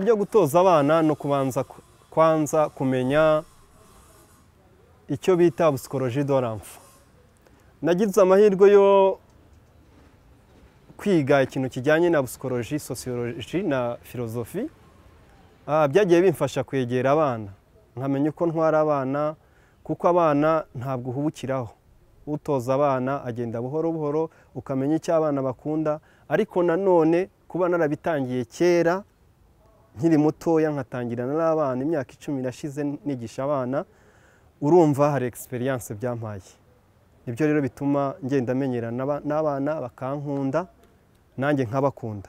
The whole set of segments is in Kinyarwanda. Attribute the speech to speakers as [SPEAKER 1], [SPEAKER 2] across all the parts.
[SPEAKER 1] ryo gutoza abana ni ukubanza ku- kwanza kumenya icyo bita busikoroji doramfu nagize amahirwe yo kwiga ikintu kijyanye na busikoroji sosiyoloji na filozofi Ah, byagiye bimfasha kwegera abana. Nkamenya uko ntwara abana kuko abana ntabwo uhubukiraho. Utoza abana agenda buhoro buhoro ukamenya icyo abana bakunda. Ariko nanone kuba narabitangiye kera nkiri mutoya nkatangirana n'abana imyaka icumi irashize nigisha abana urumva hari egisperiyanse byampaye. Nibyo rero bituma ngenda menyerana n'aba- n'abana bakankunda nanjye nkabakunda.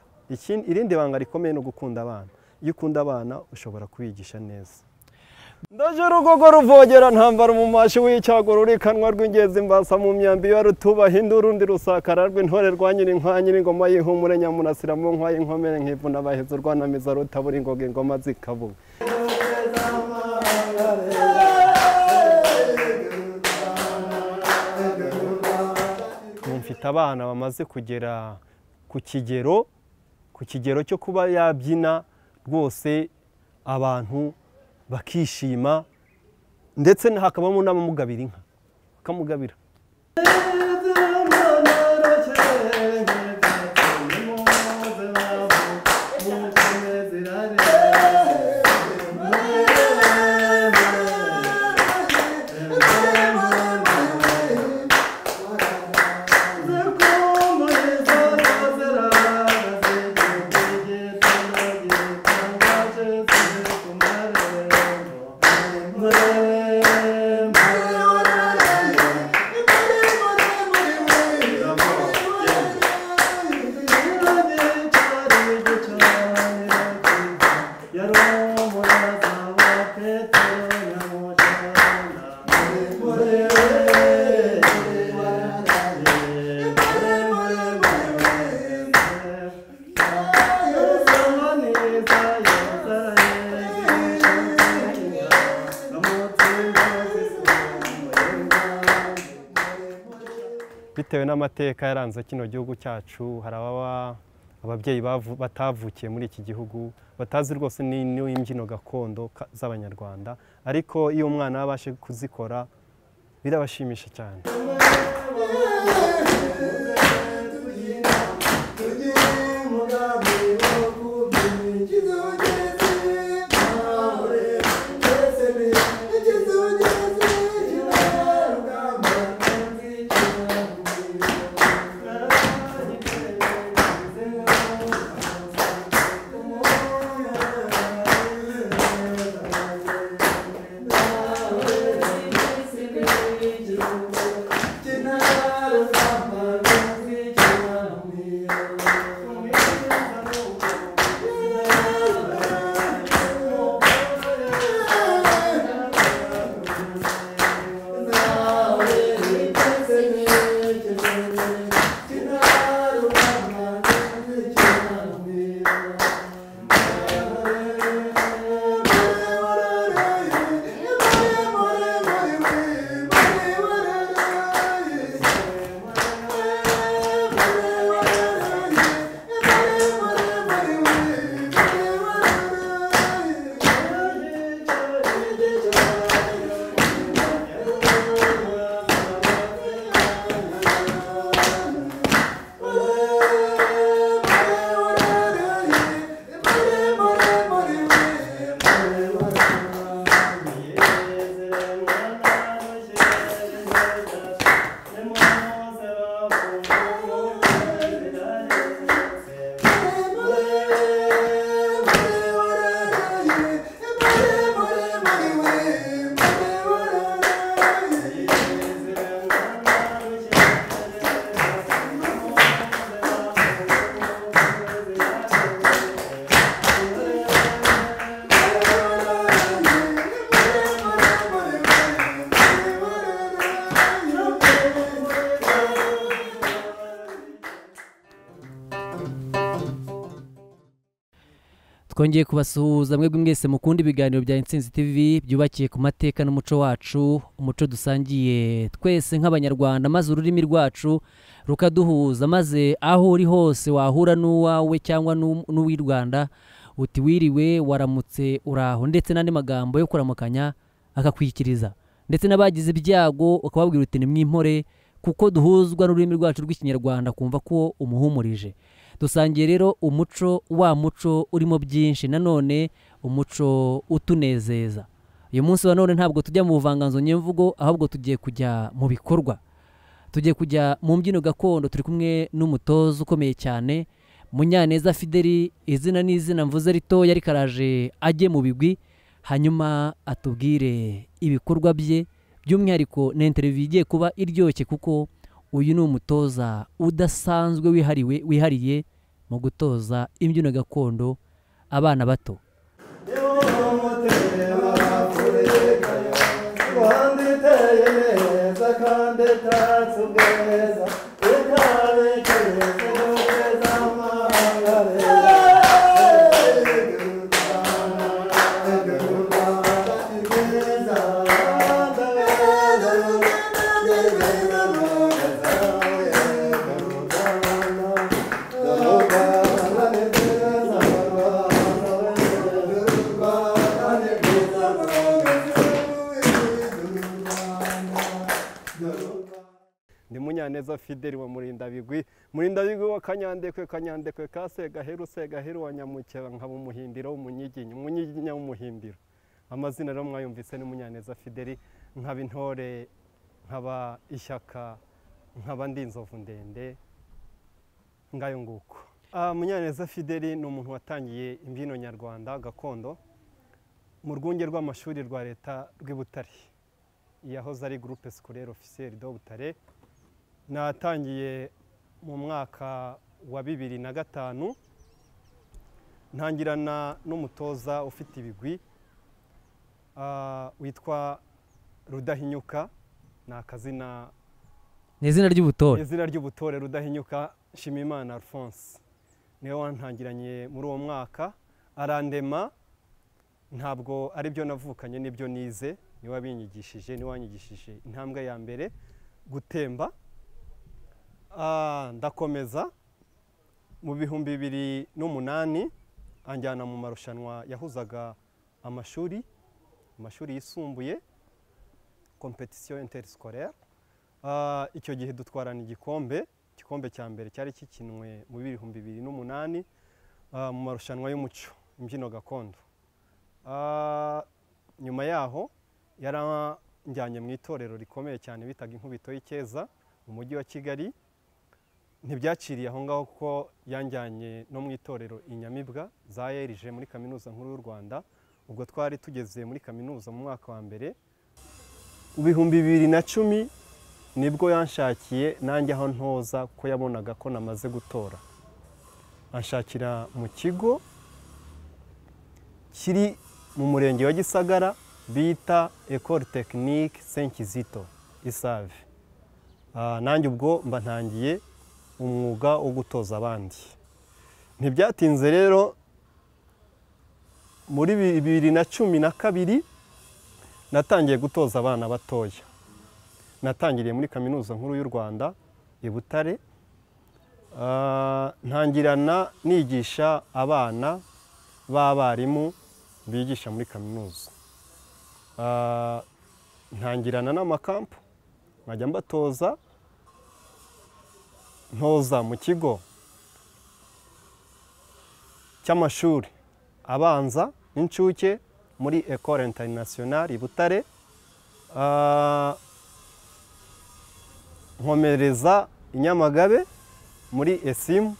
[SPEAKER 1] Irindi banga rikomeye ni ugukunda abana. Iyo ukunda abana ushobora kubigisha neza. Ndaje urugogo ruvogera ntambara umumashi w'icyago rurikanwa rw'ingenzi mbasa mu myambi ya rutubaha induru urundi rusakara rw'intore rwa nyirinkwa nyir'ingoma y'ihumure nyamunasira mu nkwa y'inkomere nkivuna abahizi urwanamiza rutabura ingoga ingoma zikabuwe ubu mfite abana bamaze kugera ku kigero ku kigero cyo kuba yabyina rwose abantu bakishima ndetse hakabamo n'abamugabira inka. Bakamugabira bitewe n'amateka yaranze kino gihugu cyacu hari ababa ababyeyi batavukiye muri iki gihugu batazi rwose ni- n'imbyino gakondo z'abanyarwanda ariko iyo umwana abashe kuzikora birabashimisha cyane.
[SPEAKER 2] Twongeye kubasuhuza mwebwe mwese mukunda ibiganiro bya intsinzi tv byubakiye ku mateka n'umuco wacu umuco dusangiye twese nk'abanyarwanda maze ururimi rwacu rukaduhuza maze aho uri hose wahura n'uwawe cyangwa n'u- n'uw'i rwanda uti wiriwe waramutse uraho ndetse n'andi magambo yo kuramukanya akakwikiriza. Ndetse n'abagize ibyago ukababwira uti nimwimpore kuko duhuzwa n'ururimi rwacu rw'ikinyarwanda kumva ko umuhumurije. Dusangiye rero umuco wa muco urimo byinshi nanone umuco utunezeza. Uyu munsi wa none ntabwo tujya mu buvanganzo nyemvugo ahubwo tugiye kujya mu bikorwa. Tugiye kujya mu mbyino gakondo turi kumwe n'umutoza ukomeye cyane munyaneza fideli izina n'izina mvuze ritoya ariko araje ajye mu bigwi hanyuma atubwire ibikorwa bye by'umwihariko ni interiviyu igiye kuba iryoshye kuko uyu ni umutoza udasanzwe wihariwe wihariye mu gutoza imbyino gakondo abana bato.
[SPEAKER 1] Kanyandekwe kanyandekwe ka segaheru segaheru wa nyamukeba nkaba umuhimbiro w'umunyiginya umunyiginya w'umuhimbiro amazina rero mwayumvise ni munyaneza fideli nkaba intore nkaba ishyaka nkaba ndi inzovu ndende ngayo nguko. Ah, munyaneza fideli ni umuntu watangiye imbyino nyarwanda gakondo mu rwunge rw'amashuri rwa leta rw'i butare yahoze ari groupe scolaire officiel de butare natangiye mu mwaka wa bibiri na gatanu ntangirana n'umutoza ufite ibigwi witwa rudahinyuka ni akazina
[SPEAKER 2] ni izina ry'ubutore.
[SPEAKER 1] Izina ry'ubutore rudahinyuka nshimimana alphonse. Niwe wantangiranye muri uwo mwaka arandema ntabwo ari byo navukanye n'ibyo nize ni we wabinyigishije ni we wanyigishije intambwe ya mbere gutemba ndakomeza mu bihumbi bibiri n'umunani anjyana mu marushanwa yahuzaga amashuri amashuri yisumbuye competition interscolaire. Ah, icyo gihe dutwarana igikombe igikombe cya mbere cyari kikinwe mu bihumbi bibiri n'umunani ah, mu marushanwa y'umuco imbyino gakondo. Ah, nyuma yaho yaranjyanye mu itorero rikomeye cyane bitaga inkubito y'icyeza mu mujyi wa kigali ntibyaciriye aho ngaho kuko yanjyanye no mu itorero inyamibwa za erije muri kaminuza nkuru y'u rwanda ubwo twari tugeze muri kaminuza mu mwaka wa mbere. Mu bihumbi bibiri na cumi ni bwo yanshakiye nanjye aho ntoza ko yabonaga ko namaze gutora. Anshakira mu kigo kiri mu murenge wa gisagara bita ecole technique saint kizito isave Ah, nanjye ubwo mba ntangiye umwuga wo gutoza abandi. Ntibyatinze rero muri bibiri na cumi na kabiri natangiye gutoza abana batoya. Natangiriye muri kaminuza nkuru y'u rwanda i butare. Ah, ntangirana nigisha abana b'abarimu bigisha muri kaminuza. Ah, ntangirana n'amakampu. Nkajya mbatoza ntoza mu kigo cy'amashuri abanza n'incuke muri ecole internationale i butare Ah, nkomereza i nyamagabe muri esimu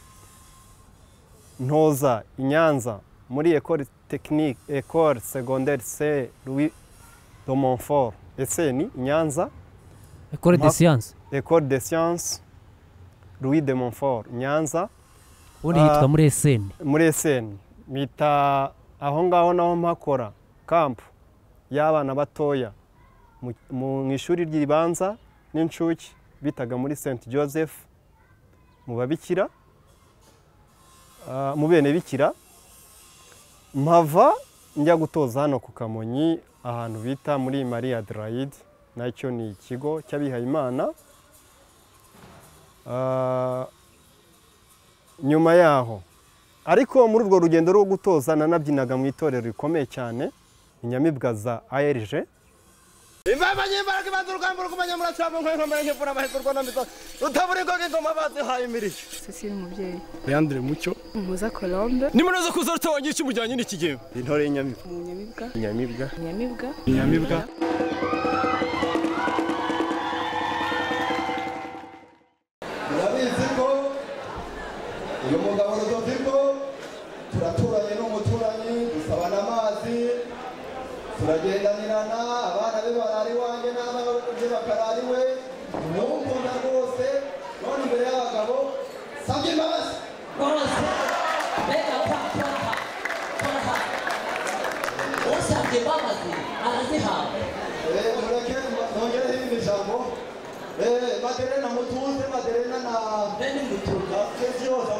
[SPEAKER 1] ntoza i nyanza muri ecole technique ecole secondaire c louis de montfort eseni i nyanza
[SPEAKER 2] ekore de siyanse
[SPEAKER 1] ecole de science louis de montfort nyanza.
[SPEAKER 2] Ubundi
[SPEAKER 1] Ah.
[SPEAKER 2] hitwa muri eseni
[SPEAKER 1] muri eseni mpita aho ngaho naho mpakora kampu y'abana batoya. Mu- ishuri ry'ibanza n'incuke bitaga muri st joseph mu babikira ah, mu bene bikira mpava njya gutoza hano ku kamonyi ahantu bita muri maria adelaide. Nacyo ni ikigo cy'abihayimana. Ah, nyuma yaho. Ariko muri urwo rugendo rwo gutoza nanabyinaga mu itorero rikomeye cyane inyamibwa za ARG
[SPEAKER 3] imvama nyimbaraga ibanza urugamba rugumanya muracamo nk'inkomere nk'imvura amahirwe na mizo rutabura ingoga ingoma bazihaye imirishyo
[SPEAKER 4] Cecile umubyeyi.
[SPEAKER 3] Leandre mucyo.
[SPEAKER 4] Umuza colombe.
[SPEAKER 3] Nimunoza kuza rutabonye iki mujyanye n'iki gihe
[SPEAKER 1] intore y'inyamibwa
[SPEAKER 4] umunyamibwa
[SPEAKER 1] inyamibwa
[SPEAKER 4] inyamibwa
[SPEAKER 1] inyamibwa
[SPEAKER 5] uyu mugabo Rudoviko turaturanye n'umuturanyi dusabana amazi turagendanirana abana be barara iwanjye n'abanjye bakarara iwe ndamukunda rwose none imbere y'abagabo sabye imbabazi.
[SPEAKER 6] Bose mbega kwa turaha turaha usabye imbabazi arazihabwa
[SPEAKER 5] Eh, mureke nongereho irindi jambo maderena mutuze maderena na yose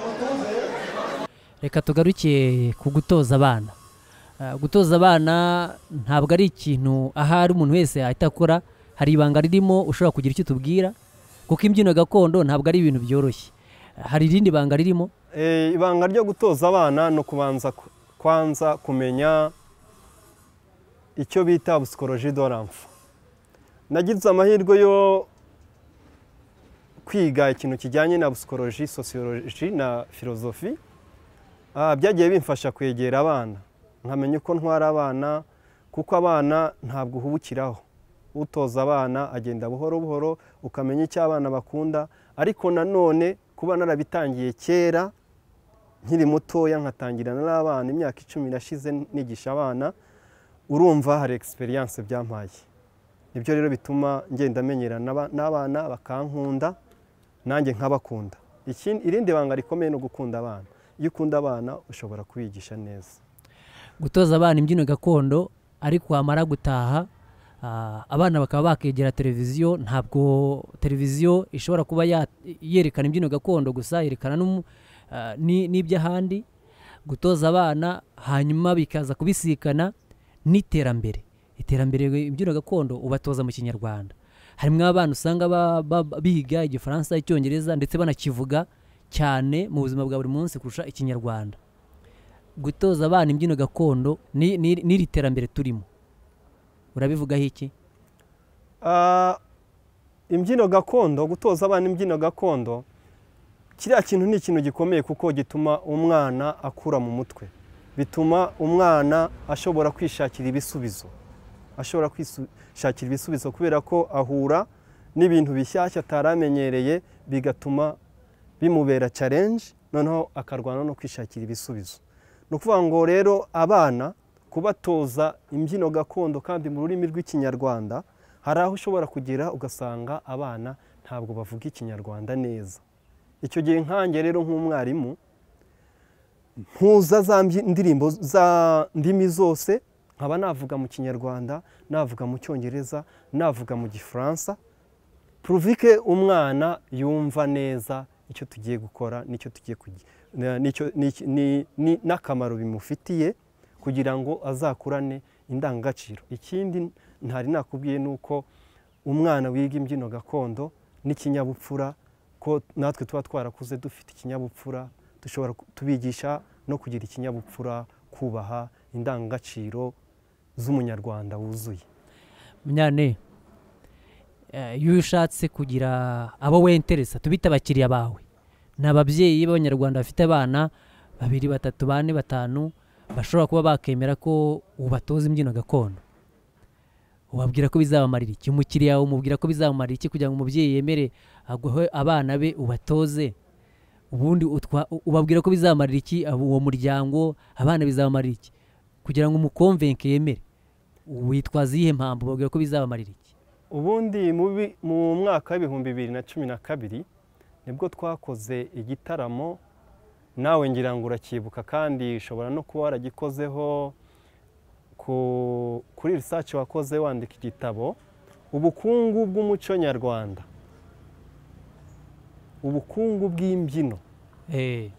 [SPEAKER 2] reka tugaruke ku gutoza abana. Ah, gutoza abana ntabwo ari ikintu ahari umuntu wese yahita akora. Hari ibanga ririmo ushobora kugira icyo tubwira kuko imbyino gakondo ntabwo ari ibintu byoroshye. Ah, hari irindi banga ririmo?
[SPEAKER 1] Eh, ibanga ryo gutoza abana ni ukubanza ku- kwanza kumenya icyo bita busikoroji doramfu nagize amahirwe yo kwiga ikintu kijyanye na busikoroji sosiyoloji na filozofi Ah, byagiye bimfasha kwegera abana. Nkamenya uko ntwara abana kuko abana ntabwo uhubukiraho. Utoza abana agenda buhoro buhoro ukamenya icyo abana bakunda ariko nanone kuba narabitangiye kera nkiri mutoya nkatangirana n'abana imyaka icumi irashize nigisha abana urumva hari egisperiyanse byampaye. Nibyo rero bituma ngenda menyerana n'aba- n'abana bakankunda nanjye nkabakunda. Irindi banga rikomeye ni ugukunda abana. Iyo ukunda abana ushobora kubigisha neza.
[SPEAKER 2] Gutoza abana imbyino gakondo ariko wamara gutaha ah, abana bakaba bakegera televiziyo ntabwo televiziyo ishobora kuba yerekana imbyino gakondo gusa yerekana ah, ni- n'iby'ahandi. Gutoza abana hanyuma bikaza kubisikana n'iterambere. Iterambere imbyino gakondo ubatoza mu kinyarwanda. Harimo abana usanga biga igifaransa icyongereza ndetse banakivuga cyane mu buzima bwa buri munsi kurusha ikinyarwanda. Gutoza abana imbyino gakondo ni- ni- n'iri terambere turimo. Urabivugaho iki?
[SPEAKER 1] Ah, imbyino gakondo gutoza abana imbyino gakondo kiriya kintu ni ikintu gikomeye kuko gituma umwana akura mu mutwe. Bituma umwana ashobora kwishakira ibisubizo. Ashobora kwishakira ibisubizo kubera ko ahura n'ibintu bishyashya atari amenyereye bigatuma bimubera challenge noneho akarwana no kwishakira ibisubizo. Ni ukuvuga ngo rero abana kubatoza imbyino gakondo kandi mu rurimi rw'ikinyarwanda hari aho ushobora kugera ugasanga abana ntabwo bavuga ikinyarwanda neza. Icyo gihe nkange rero nk'umwarimu mpuza za ndirimbo za ndimi zose nkaba navuga mu kinyarwanda navuga mu cyongereza navuga mu gifaransa. Puruvike umwana yumva neza icyo tugiye gukora n'icyo tugiye n'akamaro bimufitiye kugira ngo azakurane indangagaciro. Ikindi ntari nakubwiye ni uko umwana wiga imbyino gakondo n'ikinyabupfura ko natwe tuba twarakuze dufite ikinyabupfura dushobora tubigisha no kugira ikinyabupfura kubaha indangagaciro z'umunyarwanda wuzuye.
[SPEAKER 2] Munyane eh, iyo ushatse kugira abo wenteresa tubite abakiriya bawe. Ni ababyeyi b'abanyarwanda bafite abana babiri batatu bane batanu bashobora kuba bakemera ko ubatoza imbyino gakondo. Ubabwira ko bizabamarira iki? Umukiriya umubwira ko bizabamarira iki kugira ngo umubyeyi yemere aguhe abana be ubatoze? Ubundi ubabwira ko bizamarira iki? Uwo muryango abana bizabamarira iki? Kugira ngo umukomvenke yemere. Witwaza iyihe mpamvu ubabwira ko bizabamarira iki?
[SPEAKER 1] Ubundi mu mwaka w'ibihumbi bibiri na cumi na kabiri ni bwo twakoze igitaramo nawe ngira ngo uracyibuka kandi ushobora no kuba waragikozeho ku- kuri risaci wakoze wandika igitabo ubukungu bw'umuco nyarwanda. Ubukungu bw'imbyino.
[SPEAKER 2] Eh,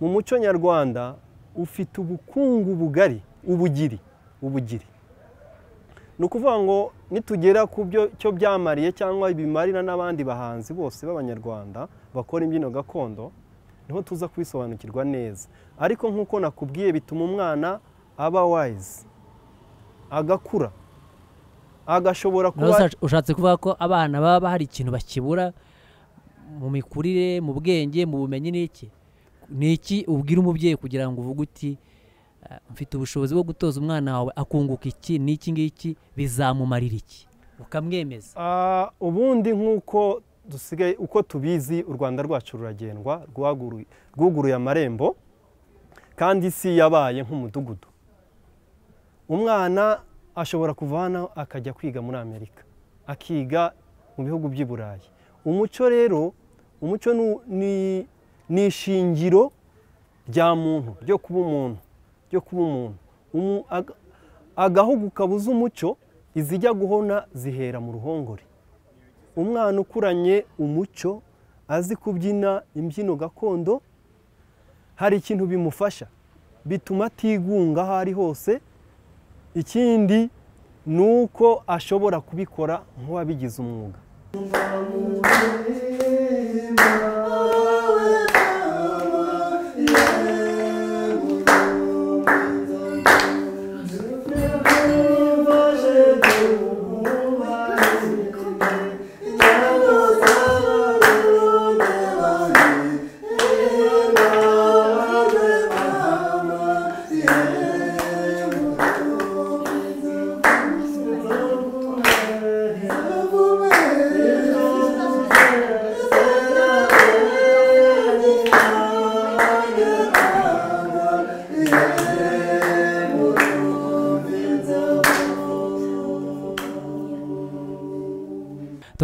[SPEAKER 1] mu muco nyarwanda ufite ubukungu bugari ubugiri ubugiri. Ni ukuvuga ngo nitugera ku byo cyo byamariye cyangwa bimarira n'abandi bahanzi bose b'abanyarwanda bakora imbyino gakondo ni ho tuza kubisobanukirwa neza. Ariko nk'uko nakubwiye bituma umwana aba wayizi agakura agashobora kuba
[SPEAKER 2] usha- ushatse kuvuga ko abana baba hari ikintu bakibura mu mikurire mu bwenge mu bumenyi n'iki? Ni iki ubwira umubyeyi kugira ngo uvuge uti "Ah, mfite ubushobozi bwo gutoza umwana wawe akunguka iki? N'iki ngiki? Bizamumarira iki? Ukamwemeza.
[SPEAKER 1] Ah, ubundi nk'uko dusigaye uko tubizi u rwanda rwacu ruragendwa rwuguruye amarembo kandi isi yabaye nk'umudugudu. Umwana ashobora kuva hano akajya kwiga muri amerika akiga mu bihugu by'i burayi. Umuco rero umuco ni- ni- ishingiro rya muntu ryo kuba umuntu ryo kuba umuntu. Umu- aga- agahugu kabuze umuco izijya guhona zihera mu ruhongore. Umwana ukuranye umuco azi kubyina imbyino gakondo hari ikintu bimufasha. Bituma atigunga aho ari hose ikindi ni uko ashobora kubikora nk'uwabigize umwuga.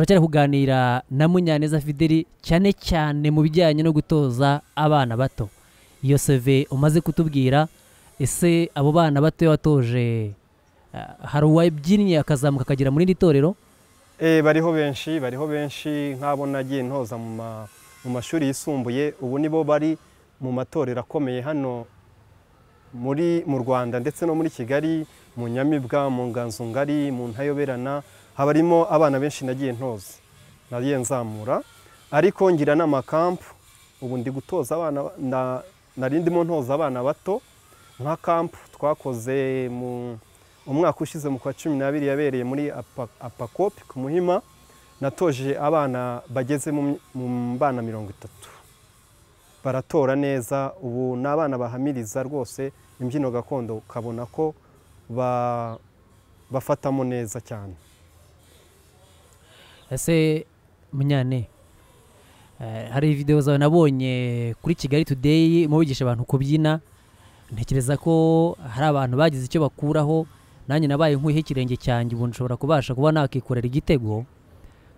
[SPEAKER 2] Turacyari kuganira na munyaneza fideli cyane cyane mu bijyanye no gutoza abana bato. Iyo seve umaze kutubwira ese abo bana bato watoje ah, hari uwabyinnye akazamuka akagera muri iri torero?
[SPEAKER 1] Eh, bariho benshi bariho benshi nk'abo nagiye ntoza mu ma- mu mashuri yisumbuye ubu nibo bari mu matorero akomeye hano muri mu rwanda ndetse no muri kigali mu nyamibwa mu nganzo ngari mu ntayoberana haba harimo abana benshi nagiye ntoza. Nagiye nzamura ariko ngira n'amakampu. Ubu ndi gutoza abana na- nari ndimo ntoza abana bato nka kampu twakoze mu umwaka ushize mu kwa cumi n'abiri yabereye muri Apa- apakopi ku muhima natoje abana bageze mu bana mirongo itatu. Baratora neza ubu ni abana bahamiriza rwose imbyino gakondo ukabona ko ba- bafatamo neza cyane.
[SPEAKER 2] Ese munyane. Eh, hari videwo zawe nabonye kuri kigali today mubigisha abantu kubyina. Ntekereza ko hari abantu bagize icyo bakuraho. Nanjye nabaye nk'uhe ikirenge cyanjye ubu nshobora kubasha kuba nakikorera igitego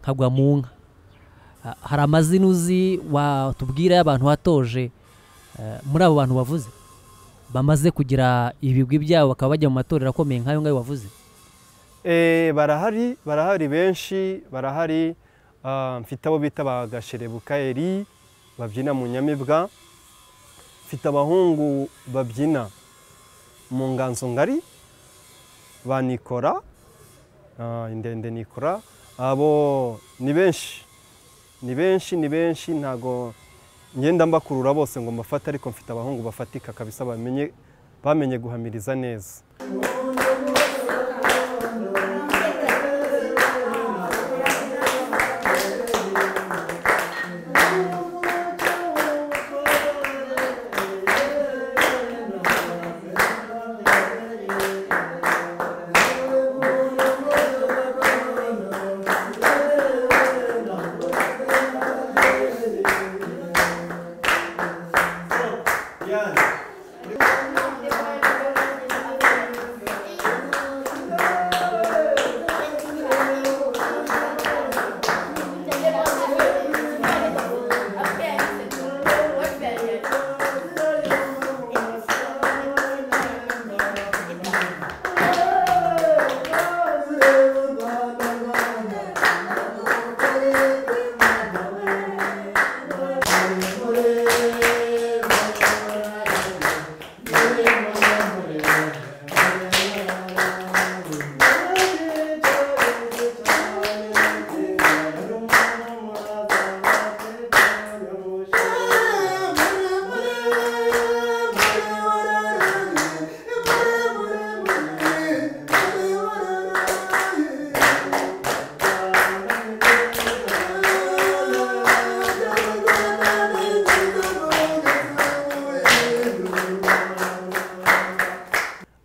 [SPEAKER 2] nkagwa mu nka. Ah, hari amazina uzi watubwira y'abantu watoje. Eh, muri abo bantu wavuze. Bamaze kugira ibigwi byabo bakaba bajya mu matorero akomeye nk'ayo ngayo wavuze.
[SPEAKER 1] Eh, barahari barahari benshi barahari Ah, mfite abo bita ba gasherebukayeri babyina mu nyamibwa. Mfite abahungu babyina mu nganzo ngari ba nikora ah, indende nikora. Abo ni benshi ni benshi ni benshi ntago ngenda mbakurura bose ngo mbafate ariko mfite abahungu bafatika kabisa bamenye bamenye guhamiriza neza.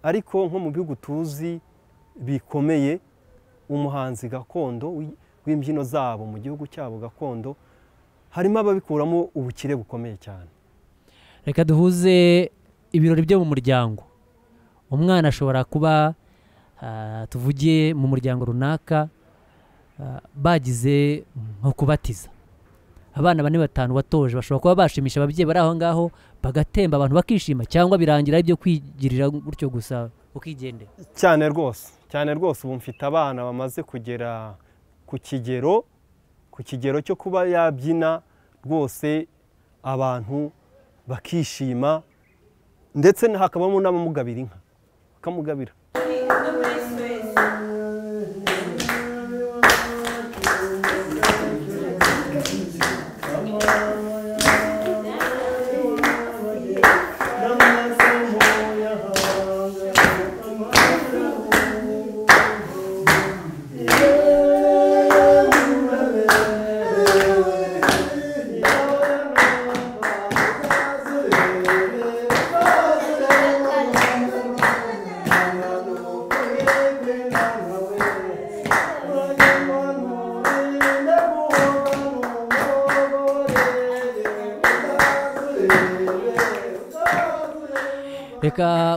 [SPEAKER 1] Ariko nko mu bihugu tuzi bikomeye umuhanzi gakondo wi- w'imbyino zabo mu gihugu cyabo gakondo harimo ababikuramo ubukire bukomeye cyane.
[SPEAKER 2] Reka duhuze ibirori byo mu muryango. Umwana ashobora kuba ah, tuvugiye mu muryango runaka ah, bagize nko kubatiza abana bane batanu watoje bashobora kuba bashimisha ababyeyi bari aho ngaho bagatemba abantu bakishima cyangwa birangira ibyo kwigirira gutyo gusa ukigendera.
[SPEAKER 1] Cyane rwose cyane rwose ubu mfite abana bamaze kugera ku kigero ku kigero cyo kuba yabyina rwose abantu bakishima ndetse hakabamo n'abamugabira inka bakamugabira.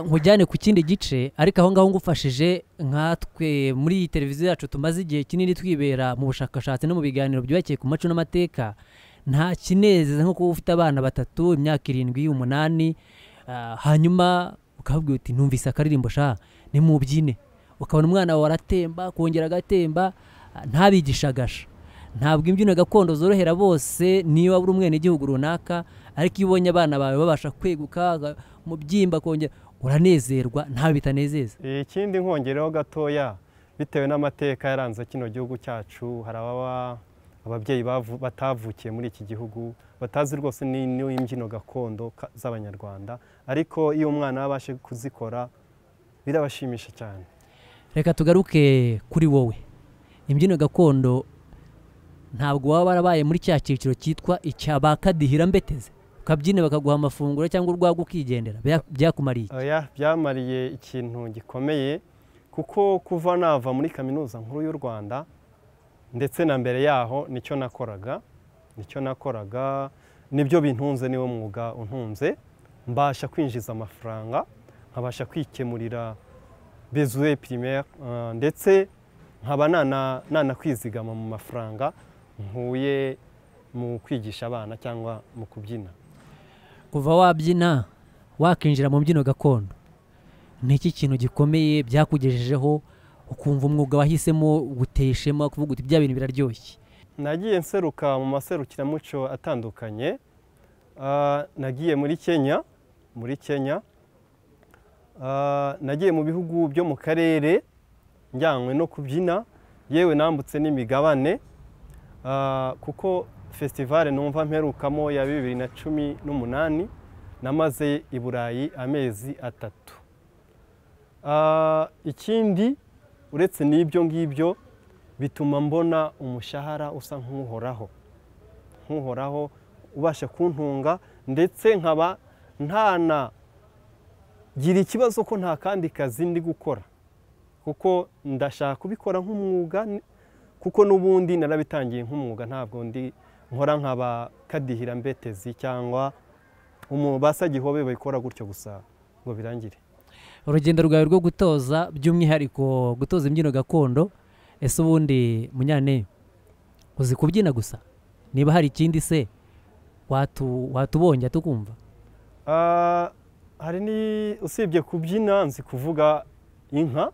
[SPEAKER 2] Nkujyane ku kindi gice ariko aho ngaho ngufashije nkatwe muri iyi televiziyo yacu tumaze igihe kinini twibera mu bushakashatsi no mu biganiro byubakiye ku maco n'amateka nta kinezeza nko kuba ufite abana batatu imyaka irindwi umunani ah, hanyuma ukababwira uti numvise akaririmbo sha nimubyine. Ukabona umwana wawe aratemba kongera agatemba ah, ntabigishagasha ntabwo imbyino gakondo zorohera bose niba uri umwenegihugu runaka ariko iyo ubonye abana bawe babasha kweguka aga- mubyimba kongera uranezerwa ntawe bitanezeza.
[SPEAKER 1] Ikindi nkongereho gatoya bitewe n'amateka yaranze kino gihugu cyacu hari ababa ababyeyi batavukiye muri iki gihugu batazi rwose ni- n'imbyino gakondo z'abanyarwanda ariko iyo umwana abashe kuzikora birabashimisha cyane.
[SPEAKER 2] Reka tugaruke kuri wowe. Imbyino gakondo ntabwo waba warabaye muri cya cyiciro cyitwa icya ba kadihira mbeteze ukabyina bakaguha amafunguro cyangwa urwagwa ukigendera. Bya- byakumariye.
[SPEAKER 1] Oya byamariye ikintu gikomeye kuko kuva nava muri kaminuza nkuru y'u rwanda ndetse na mbere yaho ni cyo nakoraga ni cyo nakoraga ni byo bintunze niwo mwuga untunze. Mbasha kwinjiza amafaranga nkabasha kwikemurira bezuwe primaire uh, ndetse nkaba nana- nanakwizigama mu mafaranga nkuye mu kwigisha abana cyangwa mu kubyina.
[SPEAKER 2] Kuva wabyina wakinjira mu mbyino gakondo. Ni iki kintu gikomeye byakugejejeho ukumva umwuga wahisemo guteye ishema kuvuga uti bya bintu biraryoshye.
[SPEAKER 1] Nagiye nseruka mu maserukiramuco atandukanye Ah, nagiye muri kenya muri kenya Ah, nagiye mu bihugu byo mu karere njyanywe no kubyina yewe nambutse n'imigabane Ah, kuko fesitivale numva mperukamo ya bibiri na cumi n'umunani namaze i burayi amezi atatu. Ah, ikindi uretse n'ibyo ngibyo bituma mbona umushahara usa nk'uhoraho. Nk'uhoraho ubasha kuntunga ndetse nkaba ntanagira ikibazo ko nta kandi kazi ndi gukora. Kuko ndashaka kubikora nk'umwuga kuko n'ubundi narabitangiye nk'umwuga ntabwo ndi nkora nkaba kadihira mbetezi cyangwa basagihobe babikora gutyo gusa ngo birangire.
[SPEAKER 2] Urugendo rwawe rwo gutoza by'umwihariko gutoza imbyino gakondo ese ubundi munyane uzi kubyina gusa? Niba hari ikindi se watu- watubonye tukumva
[SPEAKER 1] Ah, hari ni usibye kubyina nzi kuvuga inka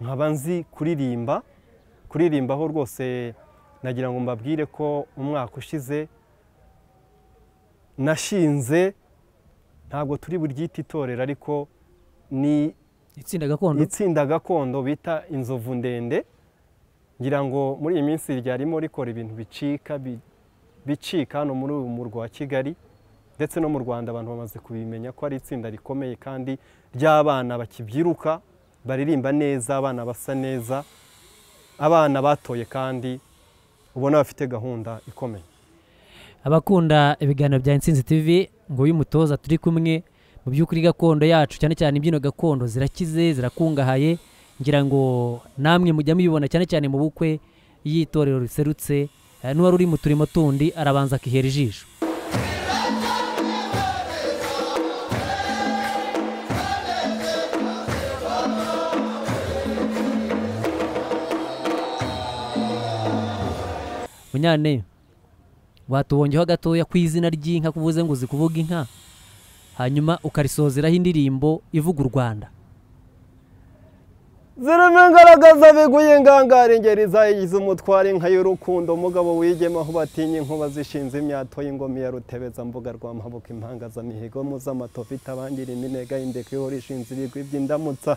[SPEAKER 1] nkaba nzi kuririmba kuririmbaho rwose nagira ngo mbabwire ko umwaka ushize nashinze ntabwo turi buryite itorero ariko ni
[SPEAKER 2] itsinda gakondo.
[SPEAKER 1] itsinda gakondo bita inzovu ndende. Ngira ngo muri iyi minsi ryarimo rikora ibintu bicika bi- bicika hano muri uyu murwa wa kigali ndetse no mu rwanda abantu bamaze kubimenya ko ari itsinda rikomeye kandi ry'abana bakibyiruka baririmba neza abana basa neza abana batoye kandi ubona bafite gahunda ikomeye.
[SPEAKER 2] Abakunda ibiganiro bya insinzi tv ngo uyu mutoza turi kumwe mu by'ukuri gakondo yacu cyane cyane imbyino gakondo zirakize zirakungahaye ngira ngo namwe mujya mubibona cyane cyane mu bukwe iyo itorero riserutse eh, n'uwari uri mu turimo tundi arabanza akihera ijisho. Munyane watubongeho gatoya ku izina ry'inka kuvuze ngo uzi kuvuga inka? Hanyuma ukarisozeraho indirimbo ivuga u rwanda.
[SPEAKER 1] Zirimo ingaragaza biguye ingangara ingeri zayigize umutware inka y'urukundo. Umugabo wigemaho batinya inkuba zishinze imyato y'ingoma ya rutebeza mbuga rwa mabuka impangazamihigo muzamatovu itabangira iminega y'indeko ihora ishinze ibigwi by'indamutsa.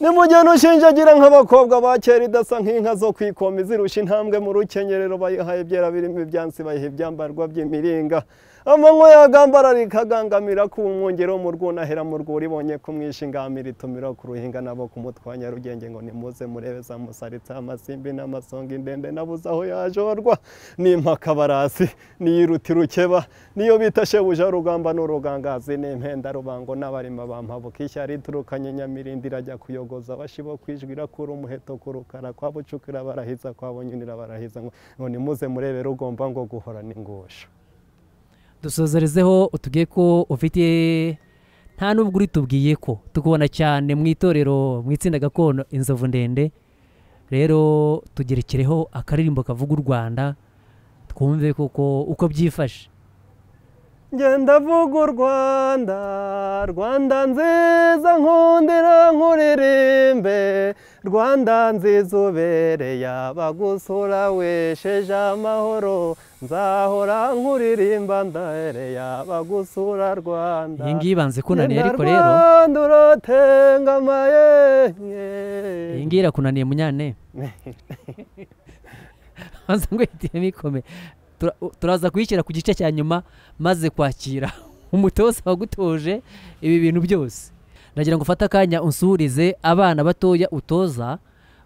[SPEAKER 1] Nimugeni ushinjagira nk'abakobwa ba kera idasa nk'inka zo kwikoma izirusha intambwe mu rukenyerero bayihaye ibyera birimo ibyansi bayiha ibyambarwa by'imiringa. Amanywa yagambara rikagangamira ku umwungero mu rwunahera mu rwuri ibonye kumwishingamira itumira ku ruhinga nabo kumutwanya rugenge ngo nimuze murebe za musaritse amasimbi n'amasonga indende nabuze aho yajorwa. N'impaka barasi n'iyiruti rukeba niyo bita shebuja rugamba n'urugangazi n'impenda rubango n'abarima bampabuka ishyari iturukanye nyamirindi irajya kuyogoza bashibo kwijwi irakura umuheto ku rukara kwa bucukura barahiza kwa bunyunira barahiza. Ngo nimuze murebe rugomba ngo guhorana ingusho.
[SPEAKER 2] Dusozerezeho utubwiye ko ufite nta n'ubwo uri tubwiye ko tukubona cyane mu itorero mu itsinda gakondo inzovu ndende. Rero tugerekereho akaririmbo kavuga u rwanda twumve koko uko byifashe.
[SPEAKER 1] Ngenda vuga u rwanda rwanda nziza nkundira nkuririmbe rwanda nziza ubereye abagusura wesheje amahoro. Nzahora nkuririmba ndahereye abagusura rwanda.
[SPEAKER 2] Iyi ngiyi ibanze kunaniye ariko rero.
[SPEAKER 1] Rwanda urotengamaye
[SPEAKER 2] iyi ngiyi irakunaniye munyane. Maze ngo ihitiyemo ikome Tura- turaza kuyishyira ku gice cya nyuma maze kwakira umutoza wagutoje ibi bintu byose. Ndagira ngo ufate akanya unsuhurize abana batoya utoza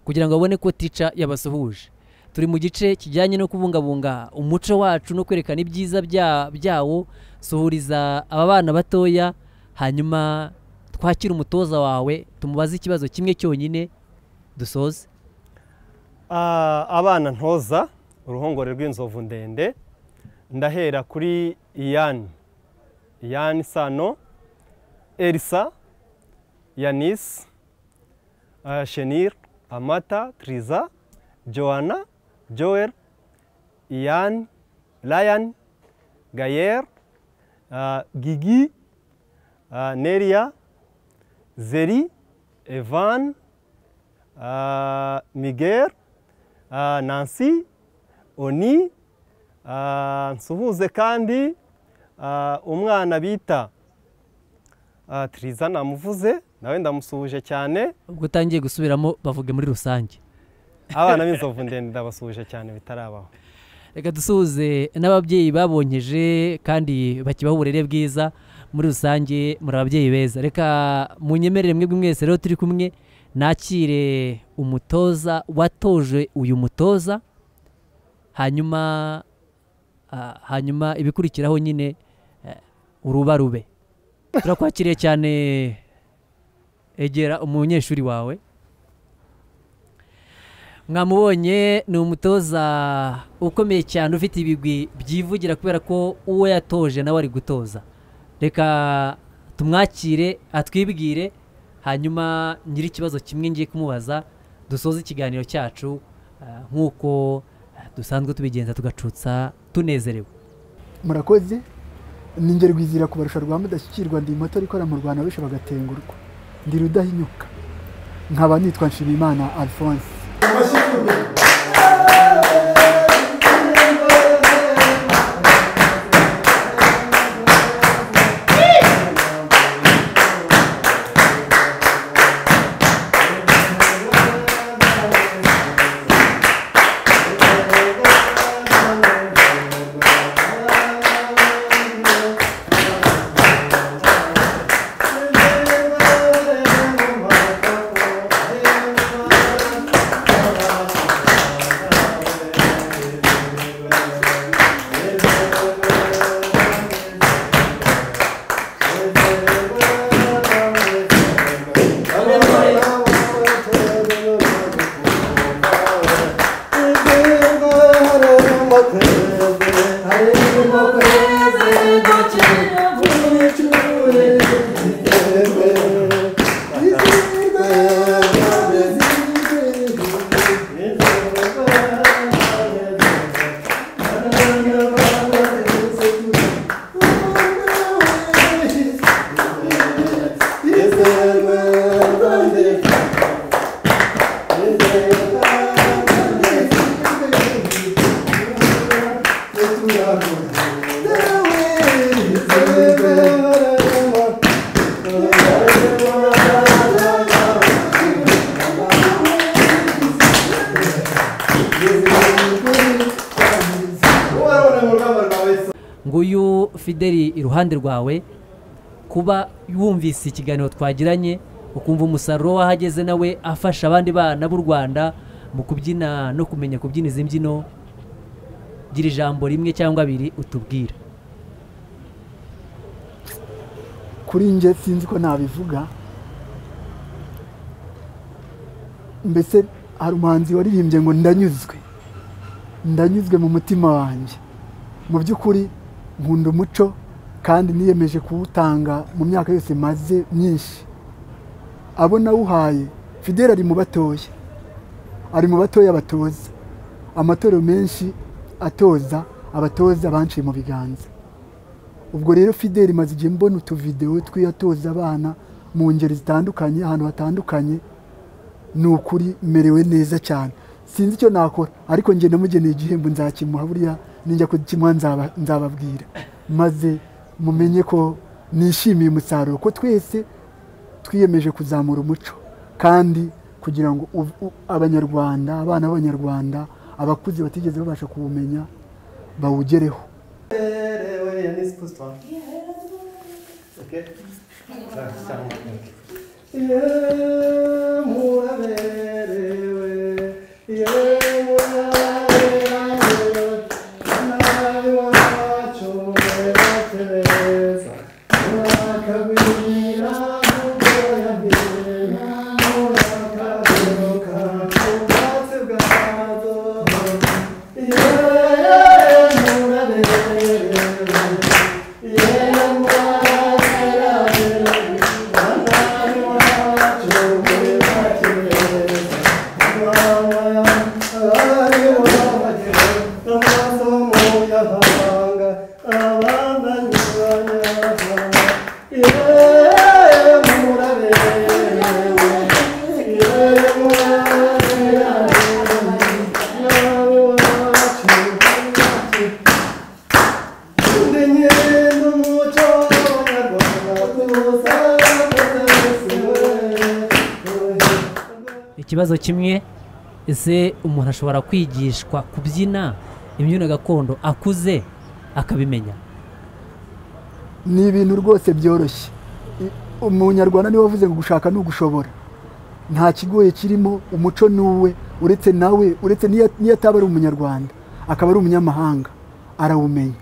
[SPEAKER 2] kugira ngo babone ko tica yabasuhuje. Turi mu gice kijyanye no kubungabunga umuco wacu no kwerekana ibyiza bya- byawo suhuriza aba bana batoya hanyuma twakire umutoza wawe tumubaze ikibazo kimwe cyonyine dusoze.
[SPEAKER 1] Ah, abana ntoza uruhongore rw'inzovu ndende ndahera kuri iyani iyani sano elisa yanisi ah, shenir amata triza joana joel iyani ryan gayer ah, gigi ah, neria zeri evan miguel ah, nancy oni ah, nsuhuze kandi ah, umwana bita ah, tiriza namuvuze nawe ndamusuhuje cyane.
[SPEAKER 2] Ubwo utangiye gusubiramo bavuge muri rusange.
[SPEAKER 1] Abana b'inzovu ndende ndabasuhuje cyane bitarabaho.
[SPEAKER 2] Reka dusuhuze n'ababyeyi babonyeje kandi bakibaha uburere bwiza muri rusange muri ababyeyi beza. Reka munyemerere mwebwe mwese rero turi kumwe nakire umutoza watoje uyu mutoza. Hanyuma ah, hanyuma ibikurikiraho nyine eh, uruba rube turakwakiriye cyane egera umunyeshuri wawe. Mwamubonye ni umutoza ukomeye cyane ufite ibigwi byivugira kubera ko uwo yatoje nawe ari gutoza. Reka tumwakire atwibwire hanyuma nyiri ikibazo kimwe ngiye kumubaza dusoze ikiganiro cyacu ah, nk'uko dusanzwe tubigenza tugacutsa tunezerewe.
[SPEAKER 7] Murakoze? Ni ingero rwizira kubarusha rwa mudashyikirwa ndi moto ikora mu rwanda benshi bagatengurwa. Ndi rudahinyuka. Nkaba nitwa nshimiyimana alphonse.
[SPEAKER 5] nguyu
[SPEAKER 2] fideli iruhande rwawe kuba wumvise ikiganiro twagiranye ukumva umusaruro wahageze nawe afasha abandi bana b'u rwanda mu kubyina no kumenya kubyina izi mbyino. Gira ijambo rimwe cyangwa abiri utubwira
[SPEAKER 7] kuri njye sinzi ko nabivuga. Mbese hari umuhanzi waririmbye ngo ndanyuzwe. Ndanyuzwe mu mutima wanjye. Mu by'ukuri nkunda umuco kandi niyemeje kuwutanga mu myaka yose maze myinshi. Abo nawuhaye fideli ari mu batoya. Ari mu batoya batoza. Amatorero menshi atoza abatoza banciye mu biganza. Ubwo rero fideli maze igihe mbona utuvidewo twiyatoza abana mu ngeri zitandukanye ahantu hatandukanye ni ukuri merewe neza cyane. Sinzi icyo nakora ariko njye namugeneye igihembo nzakimuha buriya ninjya kukimuha nzaba- nzababwira. Maze mumenye ko nishimiye umusaruro ko twese twiyemeje kuzamura umuco. Kandi kugira ngo abanyarwanda abana b'abanyarwanda abakuze batigeze babasha kuwumenya bawugereho.
[SPEAKER 1] Yannis, pose-toi. Ok.
[SPEAKER 2] Ikibazo kimwe ese umuntu ashobora kwigishwa kubyina imbyino gakondo akuze akabimenya?
[SPEAKER 7] Ni ibintu rwose byoroshye. Umunyarwanda ni we wavuze ngo gushaka ni ugushobora. Nta kigoye kirimo umuco ni uwe uretse nawe uretse n'iyo ataba ari umunyarwanda akaba ari umunyamahanga arawumenya.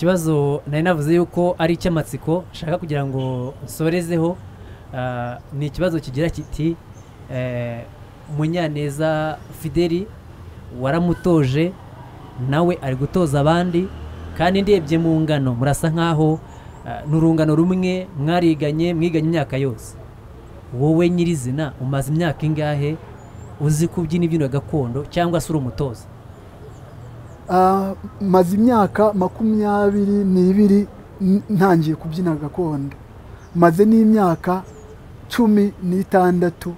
[SPEAKER 2] Ikibazo nari navuze yuko ari icy'amatsiko nshaka kugira ngo nsorezeho ah, ni ikibazo kigira kiti eh, munyaneza fideli waramutoje nawe ari gutoza abandi kandi ndebye mu ngano murasa nkaho ah, ni urungano rumwe mwariganye mwiganye imyaka yose. Wowe nyirizina umaze imyaka ingahe uzi kubyina imbyino gakondo cyangwa se uri umutoza.
[SPEAKER 7] Maze imyaka makumyabiri n'ibiri ntangiye kubyina gakondo. Maze n'imyaka cumi n'itandatu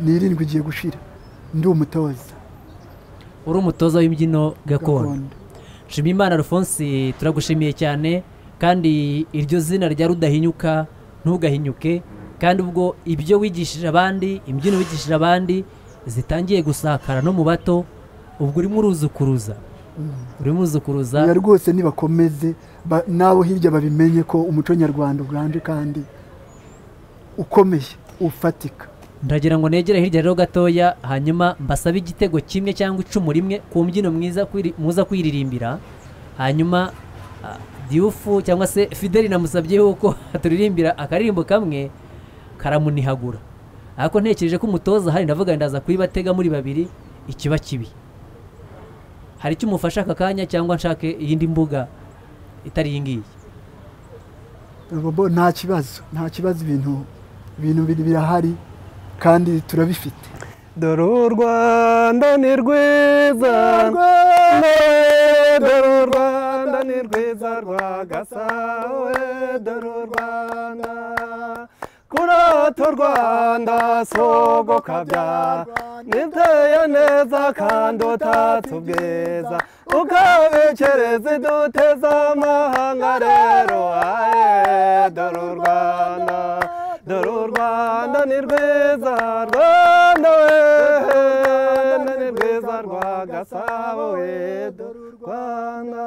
[SPEAKER 7] n'irindwi igiye gushira. Ndi umutoza.
[SPEAKER 2] Uri umutoza w'imbyino gakondo. Nshimiyimana Alphonse turagushimiye cyane kandi iryo zina rya rudahinyuka ntugahinyuke kandi ubwo ibyo wigishije abandi imbyino wigishije abandi zitangiye gusakara no mu bato ubwo urimo uruzukuruza. Urimo uruzukuruza
[SPEAKER 7] ya rwose nibakomeze ba- n'abo hirya babimenye ko umuco nyarwanda uganje kandi ukomeye ufatika.
[SPEAKER 2] Ndagira ngo negere hirya rero gatoya hanyuma mbasabe igitego kimwe cyangwa icumu rimwe ku mbyino muza kwiririmbira. Hanyuma ah, diyufu cyangwa se fideli namusabye yuko turirimbira akaririmbo kamwe karamunihagura ariko ntekereje ko umutoza hari ndavuga ndaza kuyibatega muri babiri ikiba kibi. Hari icyo umufasha aka kanya cyangwa nshake iyindi mbuga itari iyi ngiyi?
[SPEAKER 7] Nta kibazo. Nta kibazo ibintu ibintu biri birahari kandi turabifite.
[SPEAKER 1] Dore u rwanda ni rwiza. Dore u rwanda ni rwiza rwa gasawe dore u rwanda. Kurata u rwanda sogo kabyara niteye neza kandi utatse ubwiza ukabikereza iduteza amahanga rero. Aye dore u rwanda dore u rwanda ni rwiza rwanda we ni rwiza rwa gasabo we dore u rwanda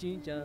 [SPEAKER 2] 新疆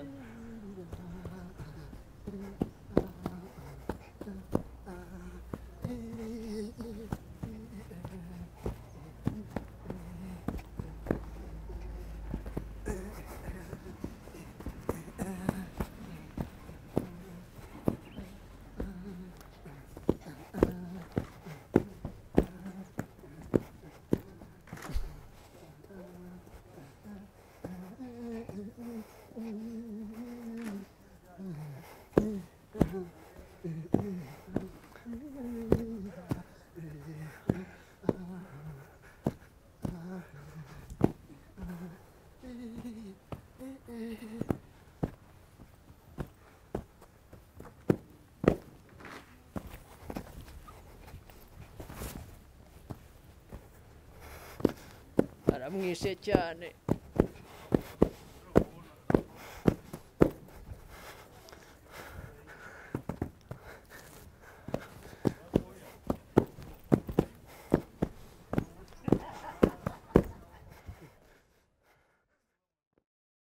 [SPEAKER 2] aramwishe cyane